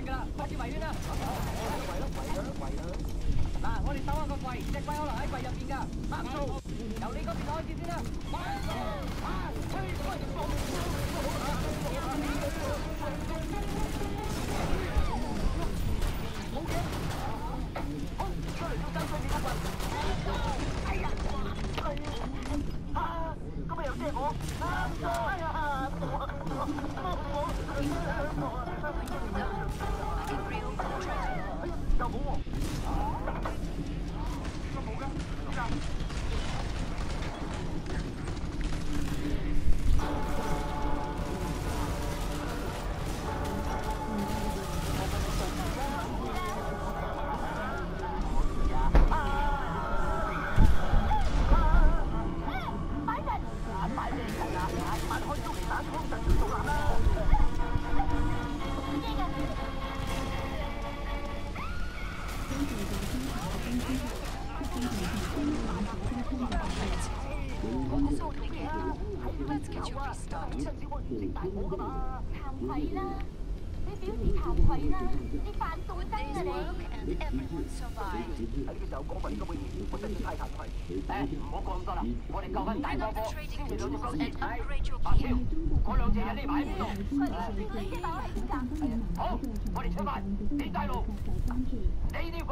噶啦，開始圍圈啦。圍啦，圍啦，圍啦。嗱，我哋守下个柜，只柜可能喺柜入边噶。由你嗰邊開始先啦。啊，吹開足嚟打通神做啦啦！惭愧啦！你表示惭愧啦！你扮到真啊你！喺呢个时候讲埋呢个会议，我真系太惭愧。诶，唔好讲咁多啦，我哋救紧大波波，先至两只手指。系，阿超，嗰两只人匿埋喺边度？你知道系边㗎？好，我哋出发，你带路，你呢份。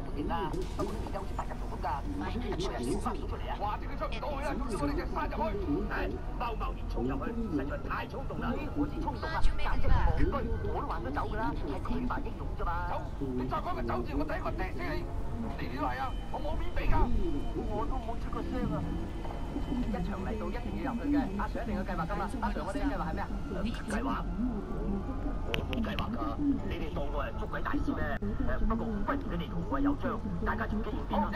本營啦。不過而家好似大家做咁㗎，出人少翻出嚟啊！話知佢出唔到去啦，總之我哋就杀入去。誒，貿貿然衝入去，實在太衝動啦！我哋衝動啊，簡直係戇居，我都話咗走噶啦，係佢扮英勇啫嘛。走，你再講個走字，我第一個掟死你！你哋都係啊，我冇面俾㗎，我都冇出個聲啊！一場嚟到一定要入去嘅，阿 Sir 一定要計劃㗎嘛？阿 Sir，我哋嘅計劃係咩啊？計劃？我冇計劃㗎，你哋當我係捉鬼大師咩？誒，不過不如你哋同我有章，大家隨機應變啦。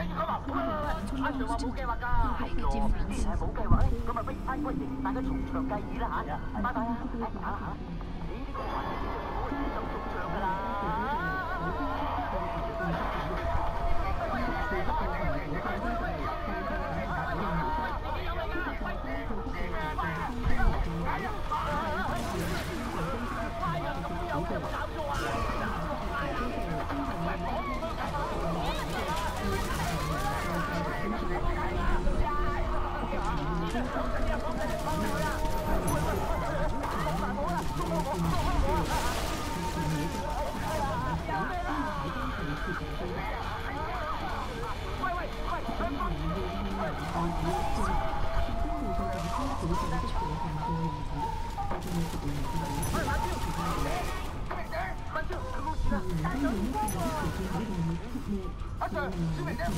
阿 Sir 話冇計劃㗎，係咯，既然係冇計劃，咁咪不如翻歸營，大家從長計議啦嚇。拜拜啦，誒，行啦行啦，你呢個環節我哋就唔得㗎，喂，抌咗個垃圾邊度啊？喂，我冇事啊，不過俾錢先，我已經查過，我冇用，我走先，佢唔定死你。衰仔，自己問我講，我萬超俾咗個契，呢兩姜子都買熱嘅，而家有計劃啦，快点快点快点 아, 저기, 저기, 저기.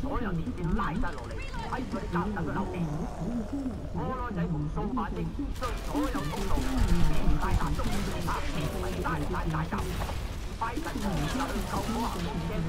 所有電線拉晒落嚟，喺佢哋夾實嘅樓地。摩羅仔同數碼精將所有通道連帶打中，啊，連埋單帶大閘，快神就去救火行動車翻。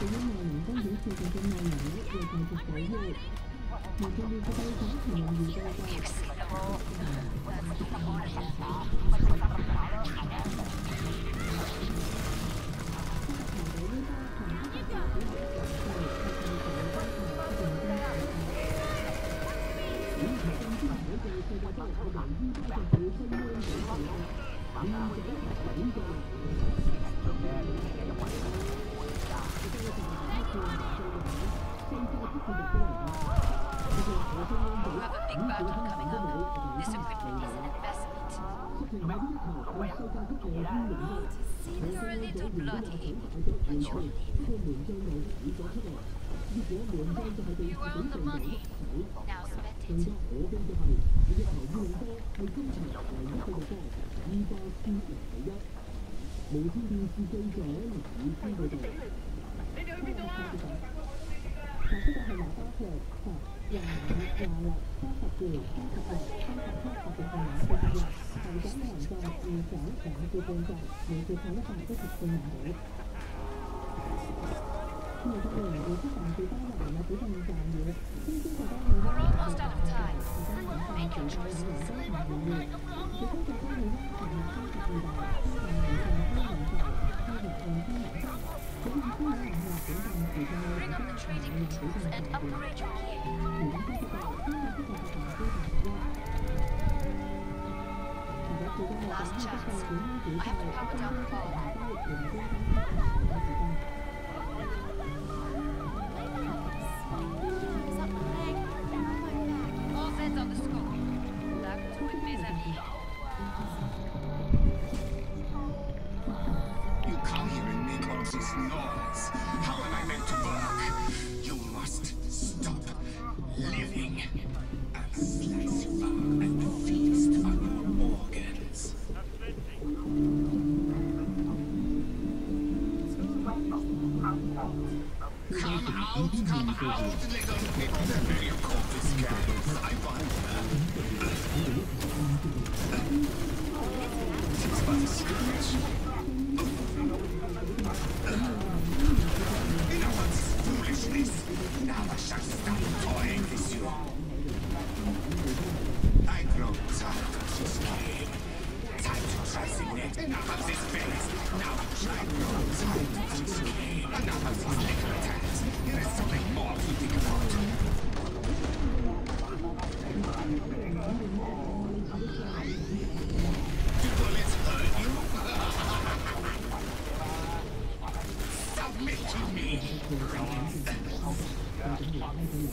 Cũng như ngày hôm nay, chúng tôi muốn. Seems a little bloody, but you'll live. You earn the money. Now spend. Bring up the trading controls and upgrade your Last chance. I have to power down the phone. You come here and make all this noise. Transcend Enough of this face. Now game. Enough of these little attacks. There is something more to think about. Do bullets hurt you? Submit to me.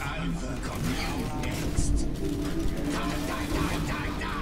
I'll work on you next. Die, die, die, die, die.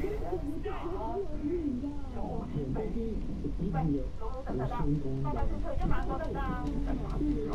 喂，老老實實啦，發發信息一晚過得唔？